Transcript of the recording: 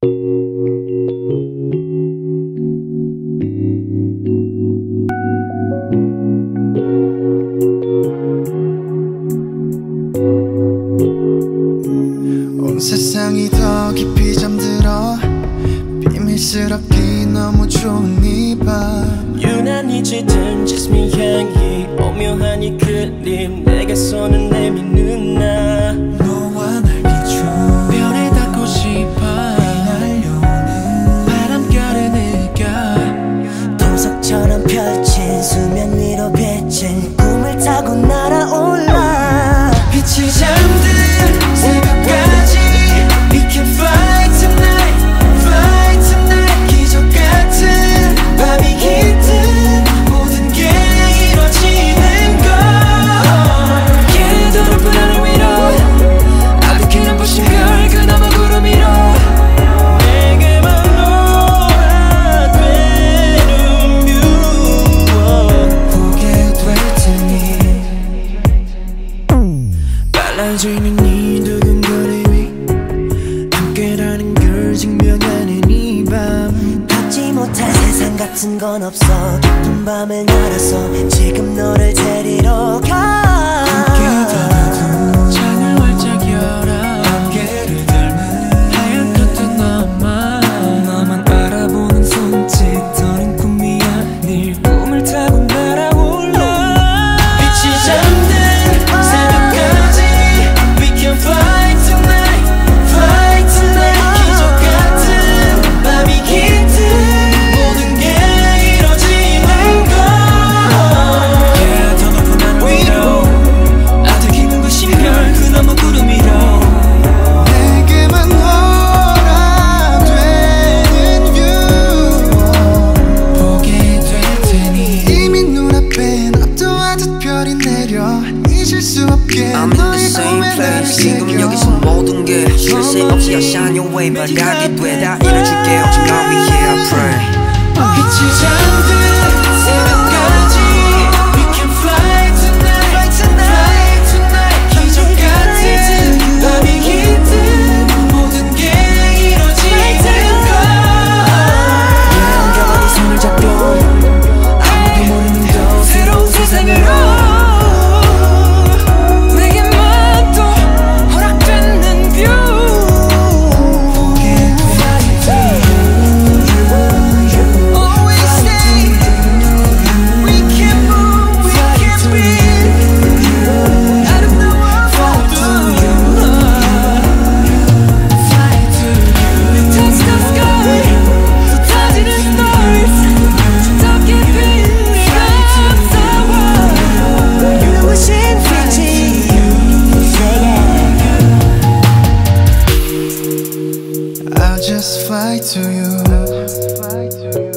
온 세상이 더 깊이 잠들어 비밀스럽기 너무 좋은 이밤. 유난히 짙은 지스미 향이 오묘한 이 그림 내게 손을 내미는 나 보석처럼 펼친 수면 위로 비친 꿈을 타고 날아올라 빨라지는 이 두근거림이 함께라는 걸 증명하는 이밤. 받지 못할 세상 같은 건 없어. 깊은 밤을 날아서 지금 너를 데리러 가 내려. 잊을 수 없게 I'm in the same place 지금 새겨. 여기서 모든 게 쉴새 없이 I shine your way 바라게 돼다 이뤄줄게 널 위해 I pray. 빛이 잠든 to you.